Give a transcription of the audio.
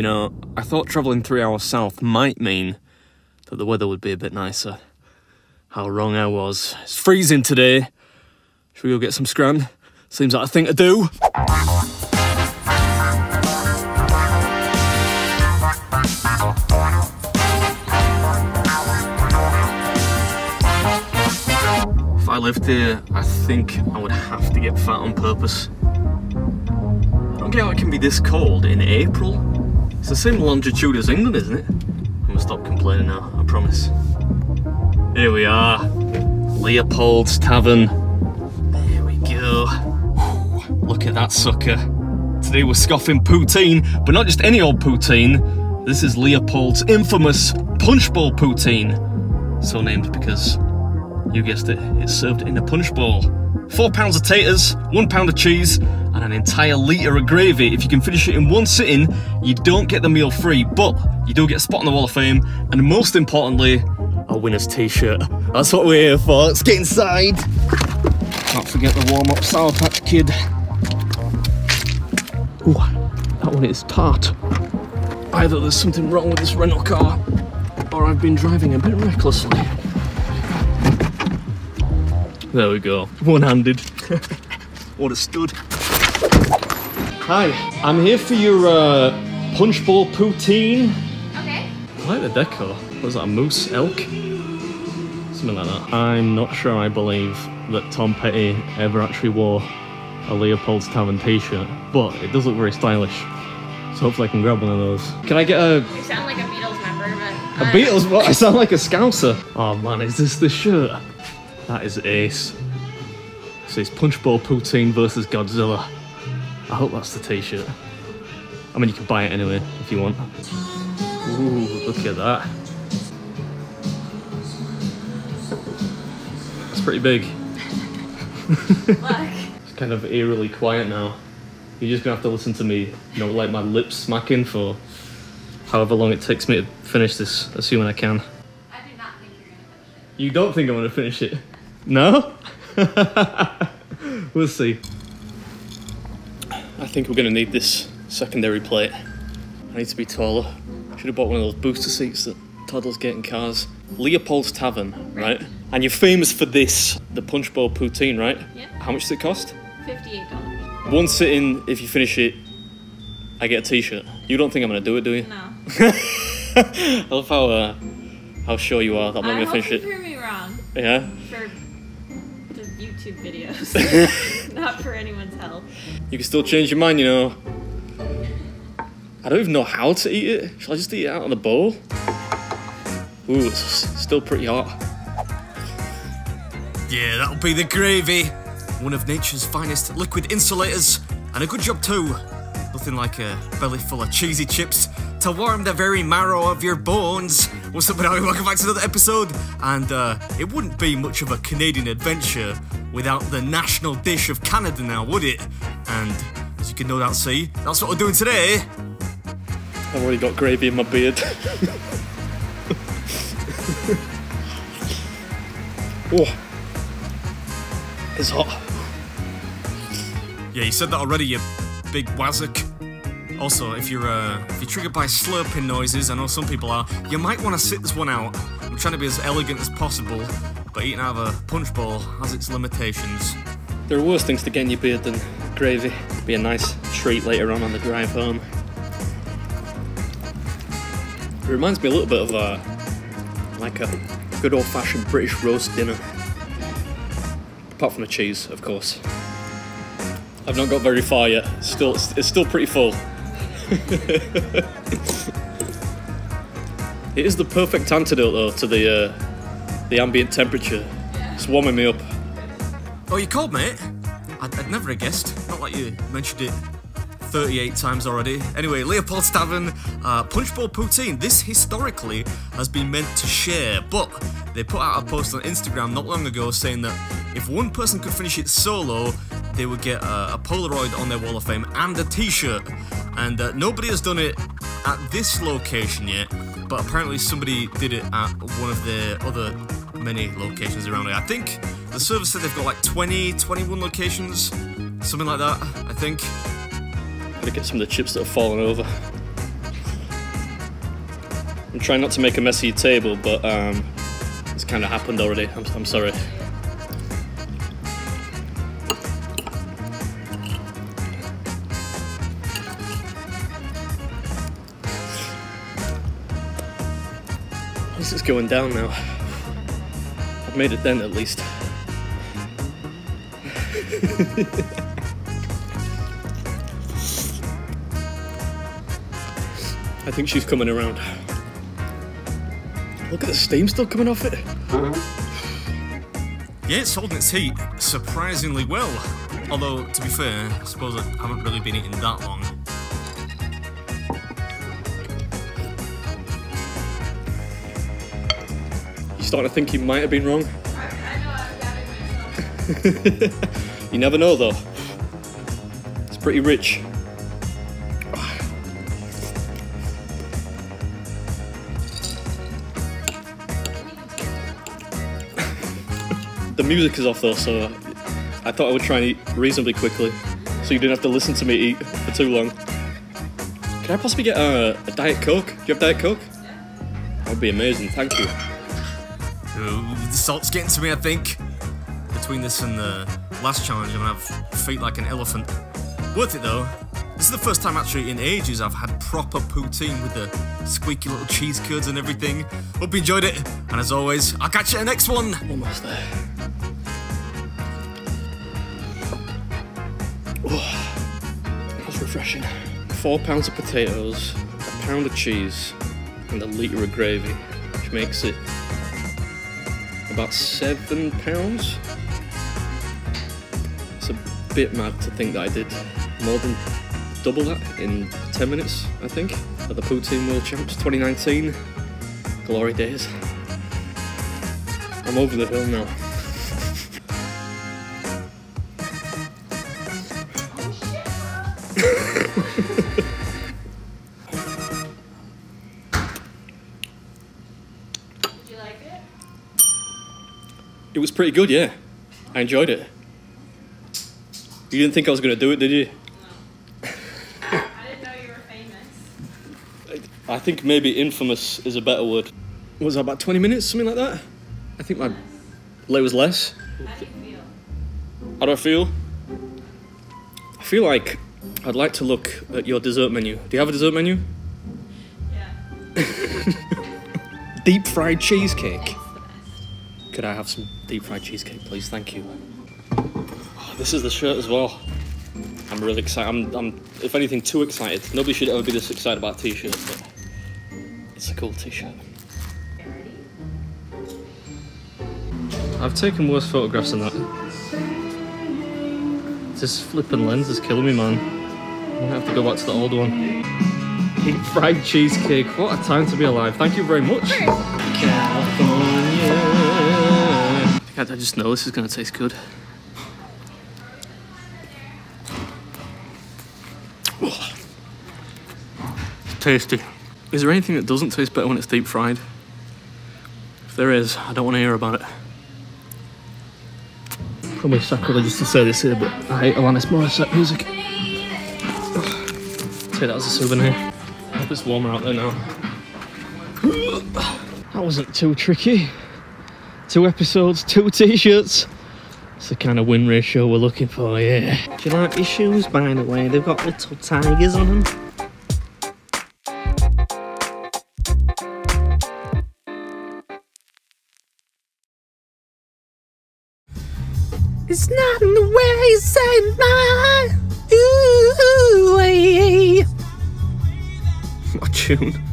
You know, I thought travelling three hours south might mean that the weather would be a bit nicer. How wrong I was. It's freezing today. Should we go get some scran? Seems like a thing to do. If I lived here, I think I would have to get fat on purpose. I don't get how it can be this cold in April. It's the same longitude as England, isn't it? I'm gonna stop complaining now, I promise. Here we are, Leopold's Tavern. There we go. Look at that sucker. Today we're scoffing poutine, but not just any old poutine. This is Leopold's infamous punch bowl poutine. So named because, you guessed it, it's served in a punch bowl. Four pounds of taters, one pound of cheese, and an entire litre of gravy. If you can finish it in one sitting, you don't get the meal free, but you do get a spot on the Wall of Fame, and most importantly, a winner's t-shirt. That's what we're here for. Let's get inside. Can't forget the warm-up Sour Patch Kid. Ooh, that one is tart. Either there's something wrong with this rental car, or I've been driving a bit recklessly. There we go, one-handed. what a stud. Hi, I'm here for your uh, punch bowl poutine. Okay. I like the decor. Was that a moose elk? Something like that. I'm not sure I believe that Tom Petty ever actually wore a Leopold's Tavern t-shirt, but it does look very stylish. So hopefully I can grab one of those. Can I get a, You sound like a Beatles member, but. a uh, Beatles? What? I sound like a Scouser. Oh man, is this the shirt? That is ace. So it's Punch Bowl Poutine versus Godzilla. I hope that's the t-shirt. I mean, you can buy it anyway if you want. Ooh, look at that. It's pretty big. It's kind of eerily quiet now. You're just gonna have to listen to me, you know, like my lips smacking for however long it takes me to finish this, assuming I can. I do not think you're gonna finish it. You don't think I'm gonna finish it? No? we'll see. I think we're gonna need this secondary plate. I need to be taller. Should have bought one of those booster seats that toddlers get in cars. Leopold's Tavern, right? And you're famous for this, the Punch Bowl Poutine, right? Yeah. How much does it cost? Fifty-eight dollars. One sitting, if you finish it, I get a t-shirt. You don't think I'm gonna do it, do you? No. I love how, uh, how sure you are that I'm not I gonna hope finish you it. prove me wrong Yeah? for the YouTube videos, not for anyone's health. You can still change your mind, you know. I don't even know how to eat it. Shall I just eat it out of the bowl? Ooh, it's still pretty hot. Yeah, that'll be the gravy. One of nature's finest liquid insulators, and a good job too. Nothing like a belly full of cheesy chips to warm the very marrow of your bones. What's up, everybody? Welcome back to another episode. And uh, it wouldn't be much of a Canadian adventure without the national dish of Canada now, would it? And as you can no doubt see, that's what we're doing today. I've already got gravy in my beard. oh, it's hot. Yeah, you said that already, you big wazzock. Also, if you're uh, if you're triggered by slurping noises, I know some people are, you might want to sit this one out. I'm trying to be as elegant as possible, but eating out of a punch bowl has its limitations. There are worse things to get in your beard than gravy. It'd Be a nice treat later on on the drive home. It reminds me a little bit of uh, like a good old-fashioned British roast dinner. Apart from the cheese, of course. I've not got very far yet. Still, it's still pretty full. it is the perfect antidote, though, to the uh, the ambient temperature. It's warming me up. Oh, you cold, mate? I'd, I'd never have guessed. Not like you mentioned it 38 times already. Anyway, Leopold's Tavern, uh, Punch Bowl Poutine. This historically has been meant to share, but they put out a post on Instagram not long ago saying that if one person could finish it solo, they would get a, a Polaroid on their wall of fame and a T-shirt. And uh, nobody has done it at this location yet, but apparently somebody did it at one of the other many locations around here. I think the server said they've got like 20, 21 locations, something like that. I think. Gotta get some of the chips that have fallen over. I'm trying not to make a messy table, but um, it's kind of happened already. I'm, I'm sorry. This is going down now. I've made it then at least. I think she's coming around. Look at the steam still coming off it. Yeah, it's holding its heat surprisingly well. Although, to be fair, I suppose I haven't really been eating that long. Starting to think you might have been wrong? You never know though. It's pretty rich. the music is off though, so I thought I would try and eat reasonably quickly, so you didn't have to listen to me eat for too long. Can I possibly get a, a Diet Coke? Do you have Diet Coke? That would be amazing, thank you. Ooh, the salt's getting to me, I think. Between this and the last challenge, I'm gonna have feet like an elephant. Worth it though. This is the first time actually in ages I've had proper poutine with the squeaky little cheese curds and everything. Hope you enjoyed it, and as always, I'll catch you in the next one. Almost there. Oh, refreshing. Four pounds of potatoes, a pound of cheese, and a litre of gravy, which makes it about seven pounds. It's a bit mad to think that I did more than double that in 10 minutes, I think, at the Poutine World Champs 2019. Glory days. I'm over the hill now. It was pretty good, yeah. I enjoyed it. You didn't think I was going to do it, did you? I didn't know you were famous. I think maybe infamous is a better word. What was that, about 20 minutes, something like that? I think my lay was less. How do you feel? How do I feel? I feel like I'd like to look at your dessert menu. Do you have a dessert menu? Yeah. Deep fried cheesecake. Could I have some deep fried cheesecake, please? Thank you. Oh, this is the shirt as well. I'm really excited. I'm, I'm, if anything, too excited. Nobody should ever be this excited about t-shirts, but it's a cool t-shirt. I've taken worse photographs than that. This flipping lens is killing me, man. I'm gonna have to go back to the old one. Deep fried cheesecake. What a time to be alive. Thank you very much. California. I just know this is gonna taste good. Oh. Tasty. Is there anything that doesn't taste better when it's deep fried? If there is, I don't want to hear about it. Probably sacrilegious to say this here, but I hate Alanis Morissette music. Take that as a souvenir. Hope it's warmer out there now. That wasn't too tricky. Two episodes, two t-shirts. It's the kind of win ratio we're looking for, yeah. Do you like your shoes, by the way? They've got little tigers on them. It's not in the way you say my Ooh, yeah. What tune?